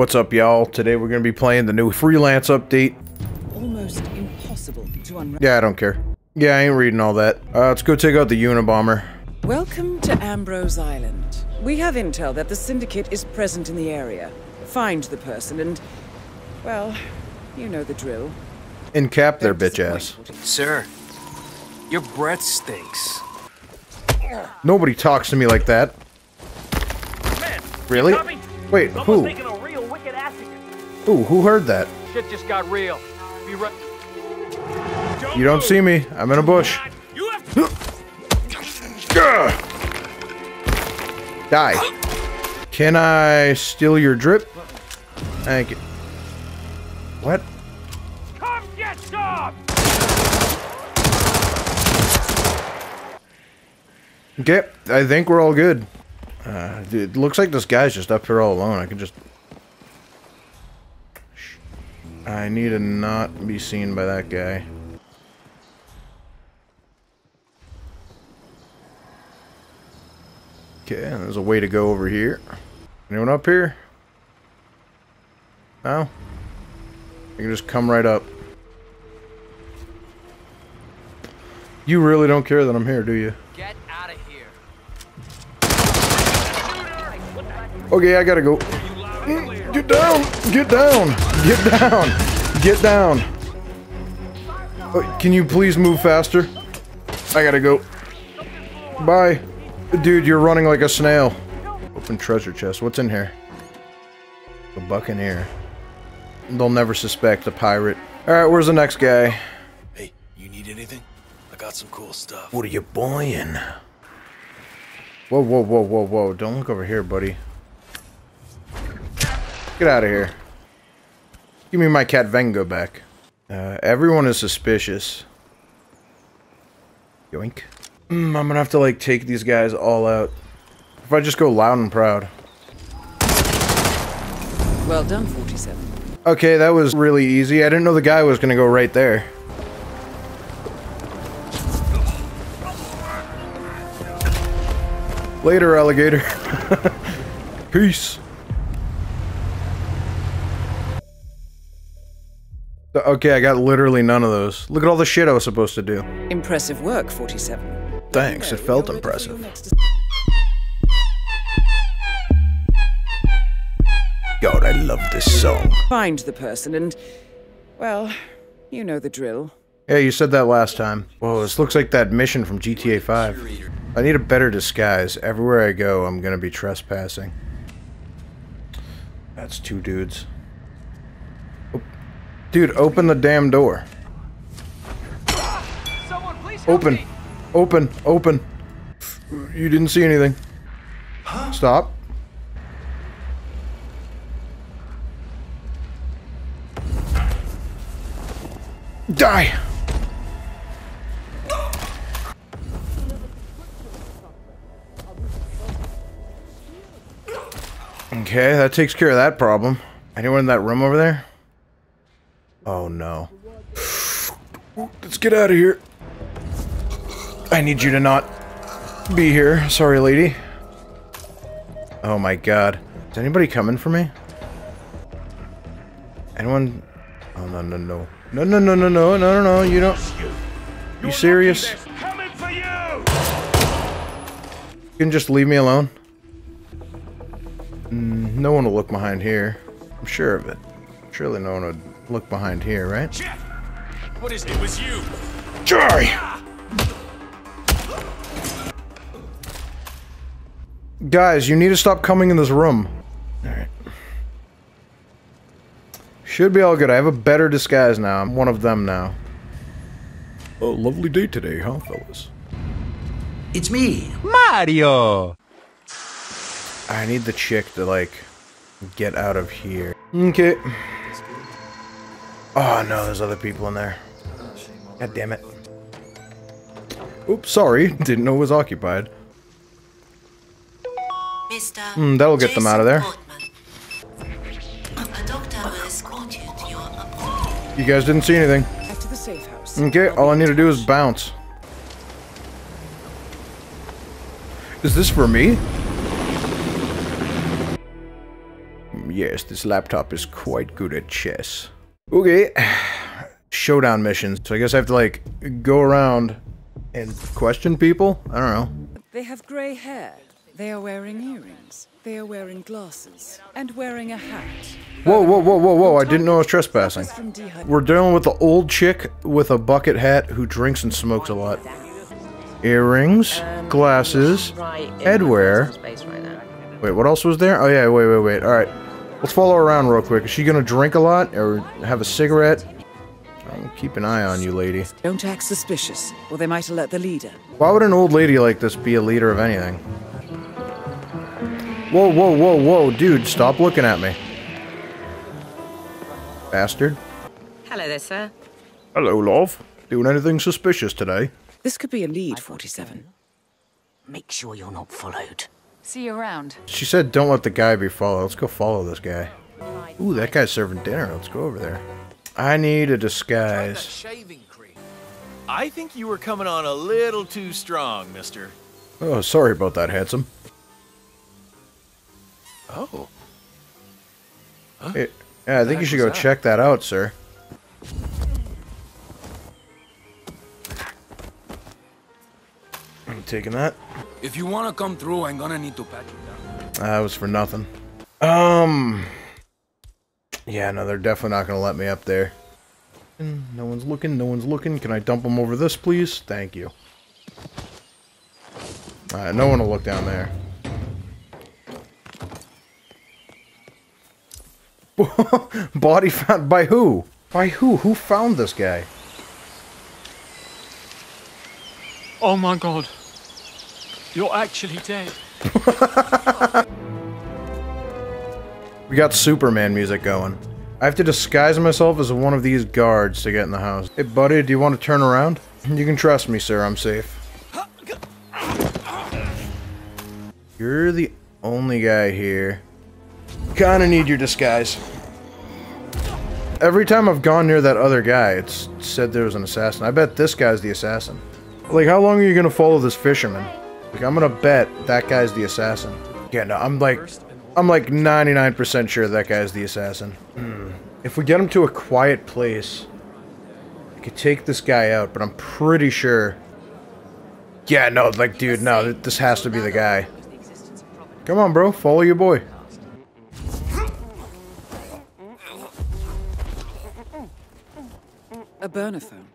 What's up, y'all? Today we're gonna be playing the new freelance update. Almost impossible to unwrap. Yeah, I don't care. Yeah, I ain't reading all that. Uh, let's go take out the Unabomber. Welcome to Ambrose Island. We have intel that the Syndicate is present in the area. Find the person and, well, you know the drill. And cap their bitch ass. Sir, your breath stinks. Nobody talks to me like that. Man, Really? Wait, who? Ooh, who heard that? Shit just got real. Be right. You don't see me. I'm in a bush. You have to. Die. Can I steal your drip? Thank you. What? Come get some! Okay, I think we're all good. Uh, it looks like this guy's just up here all alone. I can just... I need to not be seen by that guy. Okay, there's a way to go over here. Anyone up here? No? You can just come right up. You really don't care that I'm here, do you? Get out of here. Okay, I gotta go. Get down! Get down! Get down! Get down! Oh, can you please move faster? I gotta go. Bye. Dude, you're running like a snail. Open treasure chest. What's in here? A buccaneer. They'll never suspect a pirate. Alright, where's the next guy? Hey, you need anything? I got some cool stuff. What are you buying? Whoa, whoa, whoa, whoa, whoa. Don't look over here, buddy. Get out of here. Give me my cat Vengo back. Uh, everyone is suspicious. Yoink. Mm, I'm gonna have to, like, take these guys all out. If I just go loud and proud. Well done, 47. Okay, that was really easy. I didn't know the guy was gonna go right there. Later, alligator. Peace. Okay, I got literally none of those. Look at all the shit I was supposed to do. Impressive work, 47. Thanks, it felt you're ready for your impressive. God, I love this song. Find the person and, well, you know the drill. Yeah, you said that last time. Whoa, this looks like that mission from GTA 5. I need a better disguise. Everywhere I go, I'm gonna be trespassing. That's two dudes. Dude, open the damn door. Someone Open. me. Open. Open. You didn't see anything. Stop. Die! Okay, that takes care of that problem. Anyone in that room over there? Oh no. Let's get out of here. I need you to not be here. Sorry, lady. Oh my god. Is anybody coming for me? Anyone? Oh no no no. No no no no no no no no you don't You serious? You! Can just leave me alone? Mm, no one will look behind here. I'm sure of it. Surely no one would look behind here, right? Jeff! What is it? It was you! Sorry! Guys, you need to stop coming in this room. Alright. Should be all good. I have a better disguise now. I'm one of them now. Oh, lovely day today, huh, fellas? It's me. Mario! I need the chick to, like, get out of here. Okay. Oh, no, there's other people in there. God damn it. Oops, sorry. Didn't know it was occupied. Mr. Hmm, that'll get them out of there. A doctor will escort you to your appointment. You guys didn't see anything. To the safe house. Okay, all I need to do is bounce. Is this for me? Yes, this laptop is quite good at chess. Okay. Showdown missions. So I guess I have to, like, go around and question people? I don't know. They have grey hair. They are wearing earrings. They are wearing glasses. And wearing a hat. Whoa, whoa, whoa, whoa, whoa, I didn't know I was trespassing. Suffers from dehy- We're dealing with the old chick with a bucket hat who drinks and smokes a lot. Earrings, glasses, headwear. Wait, what else was there? Oh yeah, wait, wait, wait. Alright. Let's follow her around real quick. Is she gonna drink a lot or have a cigarette? I'll keep an eye on you, lady. Don't act suspicious, or they might alert the leader. Why would an old lady like this be a leader of anything? Whoa, whoa, whoa, whoa, dude, stop looking at me. Bastard. Hello there, sir. Hello, love. Doing anything suspicious today? This could be a lead, 47. Make sure you're not followed. See you around. She said don't let the guy be followed. Let's go follow this guy. Ooh, that guy's serving dinner. Let's go over there. I need a disguise. Shaving cream. I think you were coming on a little too strong, mister. Oh, sorry about that, handsome. Oh. Eh, yeah, I think you should go check that out, sir. Taking that. If you wanna come through, I'm gonna need to pat you down. That was for nothing. Um. Yeah, no, they're definitely not gonna let me up there. No one's looking. No one's looking. Can I dump them over this, please? Thank you. Alright, no one will look down there. Body found by who? By who? Who found this guy? Oh my god. You're actually dead. We got Superman music going. I have to disguise myself as one of these guards to get in the house. Hey, buddy, do you want to turn around? You can trust me, sir. I'm safe. You're the only guy here. Kinda need your disguise. Every time I've gone near that other guy, it's said there was an assassin. I bet this guy's the assassin. Like, how long are you gonna follow this fisherman? Like, I'm gonna bet that guy's the assassin. Yeah, no, I'm like, I'm like 99% sure that guy's the assassin. Hmm. If we get him to a quiet place, I could take this guy out, but I'm pretty sure. Yeah, no, like, dude, no, this has to be the guy. Come on, bro, follow your boy. A burner phone.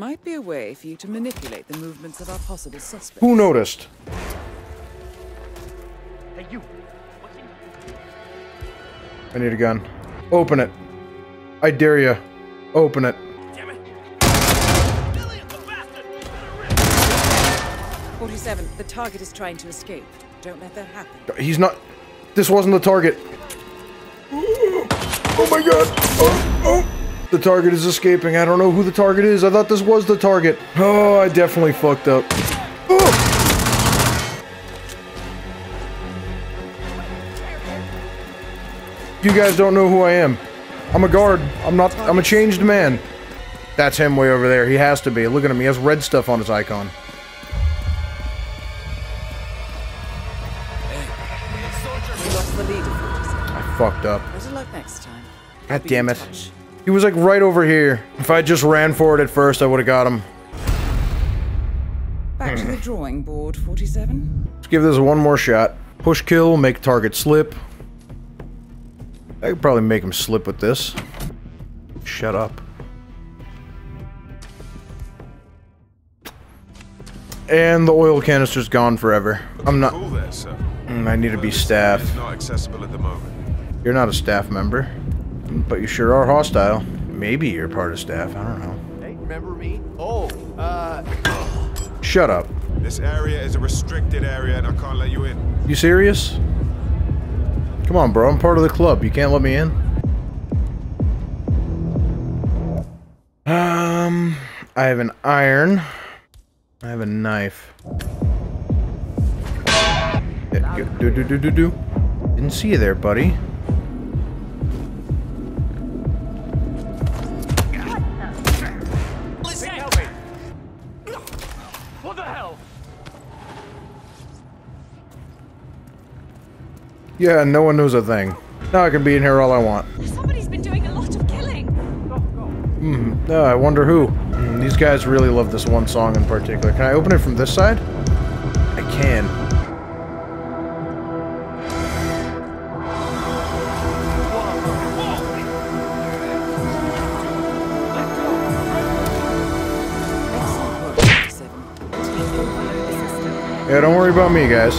Might be a way for you to manipulate the movements of our possible suspects. Who noticed? Hey, you. I need a gun. Open it. I dare you. Open it. 47, the target is trying to escape. Don't let that happen. He's not. This wasn't the target. Oh my god. Oh, oh. The target is escaping. I don't know who the target is. I thought this was the target. Oh, I definitely fucked up. Oh. You guys don't know who I am. I'm a guard. I'm not. I'm a changed man. That's him way over there. He has to be. Look at him. He has red stuff on his icon. You lost the leader, 47. I fucked up. Next time. God damn it. He was like right over here. If I just ran for it at first, I would have got him. Back to the drawing board, 47. Let's give this one more shot. Push kill, make target slip. I could probably make him slip with this. Shut up. And the oil canister's gone forever. I'm not. Cool there, sir. Mm, I need to be staff. Not accessible at the moment. You're not a staff member, but you sure are hostile. Maybe you're part of staff. I don't know. Hey, remember me? Oh, uh, Shut up. This area is a restricted area and I can't let you in. You serious? Come on, bro. I'm part of the club. You can't let me in? Um, I have an iron. I have a knife. Yeah, Do do do do do. Didn't see you there, buddy. What the hell? Yeah, no one knows a thing. Now I can be in here all I want. Somebody's been doing a lot of killing. Hmm. Oh, I wonder who. Hmm, these guys really love this one song in particular. Can I open it from this side? I can. Yeah, don't worry about me, guys.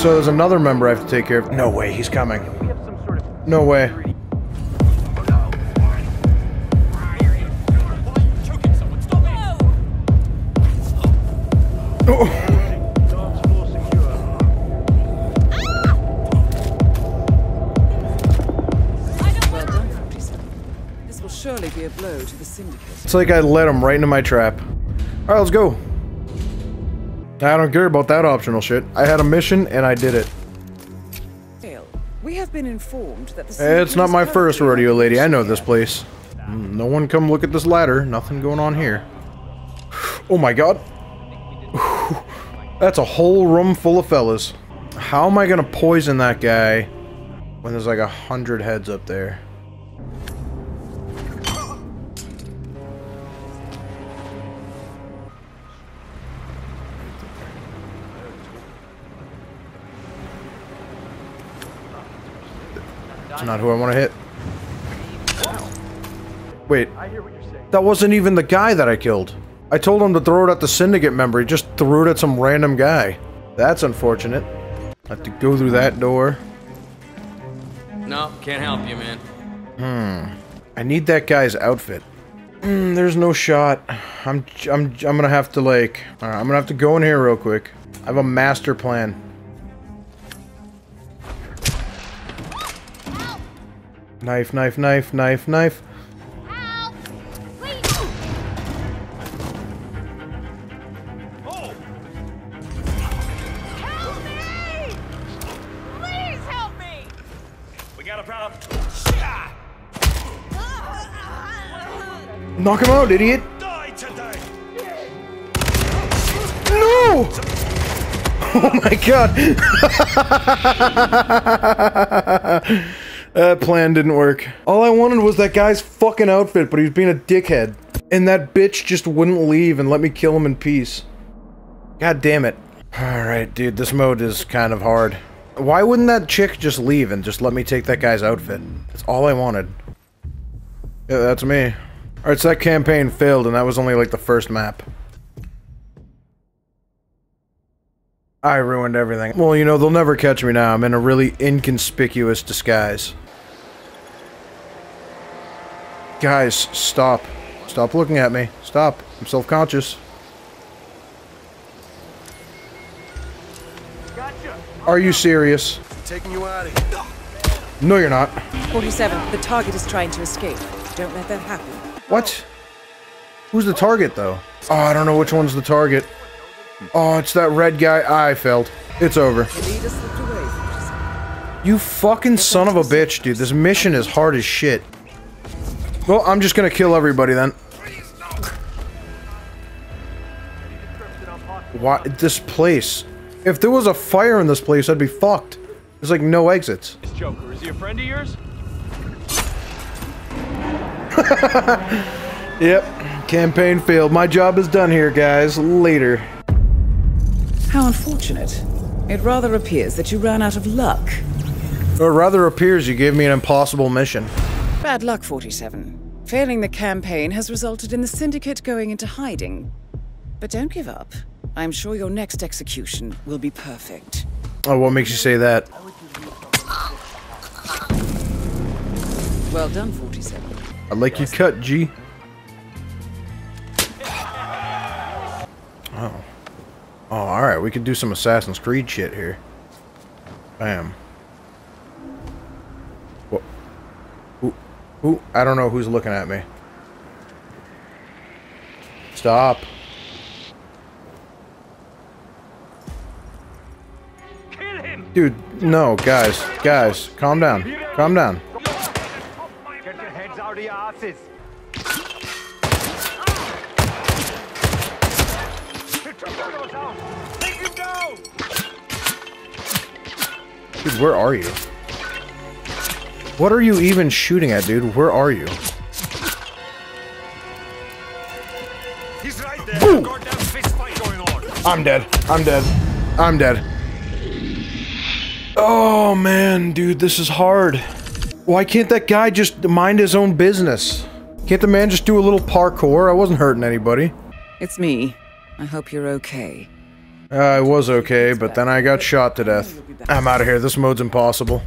So there's another member I have to take care of. No way, he's coming. No way. Well done, 47. This will surely be a blow to the Syndicate. It's like I led him right into my trap. Alright, let's go. I don't care about that optional shit. I had a mission and I did it. Fail. We have been informed that the Eh, It's not my first rodeo, lady. I know this place. Mm, No one come look at this ladder. Nothing going on here. Oh my god. That's a whole room full of fellas. How am I gonna poison that guy when there's like a hundred heads up there? That's not who I want to hit. Wait. That wasn't even the guy that I killed. I told him to throw it at the syndicate member. He just threw it at some random guy. That's unfortunate. I have to go through that door. No, can't help you, man. Hmm. I need that guy's outfit. Mm, there's no shot. I'm I'm I'm gonna have to like. Alright, I'm gonna have to go in here real quick. I have a master plan. Knife, knife, knife, knife, knife. We got a problem. Knock him out, idiot! No! Oh my god! that plan didn't work. All I wanted was that guy's fucking outfit, but he was being a dickhead. And that bitch just wouldn't leave and let me kill him in peace. God damn it. Alright, dude, this mode is kind of hard. Why wouldn't that chick just leave and just let me take that guy's outfit? That's all I wanted. Yeah, that's me. Alright, so that campaign failed, and that was only like the first map. I ruined everything. Well, you know, they'll never catch me now. I'm in a really inconspicuous disguise. Guys, stop. Stop looking at me. Stop. I'm self-conscious. Gotcha. Are you serious? Taking you out of here. No, you're not. 47. The target is trying to escape. Don't let that happen. What? Who's the target, though? Oh, I don't know which one's the target. Oh, it's that red guy. Ah, I failed. It's over. The leader slipped away. You fucking son of a bitch, dude. This mission is hard as shit. Well, I'm just gonna kill everybody then. What? This place. If there was a fire in this place, I'd be fucked. There's like no exits. This Joker, is he a friend of yours? Yep. Campaign failed. My job is done here, guys. Later. How unfortunate. It rather appears that you ran out of luck. Or rather appears you gave me an impossible mission. Bad luck, 47. Failing the campaign has resulted in the Syndicate going into hiding. But don't give up. I'm sure your next execution will be perfect. Oh, what makes you say that? Well done, 47. I like your cut, G. Oh. Oh, alright, we could do some Assassin's Creed shit here. Bam. Who? I don't know who's looking at me. Stop. Dude, no, guys. Guys, calm down. Calm down. Get your heads out of your asses! Dude, where are you? What are you even shooting at, dude? Where are you? He's right there. Boom. Goddamn fist fight going on. I'm dead. I'm dead. I'm dead. Oh man, dude, this is hard. Why can't that guy just mind his own business? Can't the man just do a little parkour? I wasn't hurting anybody. It's me. I hope you're okay. Uh, I was okay, but then I got shot to death. I'm out of here. This mode's impossible.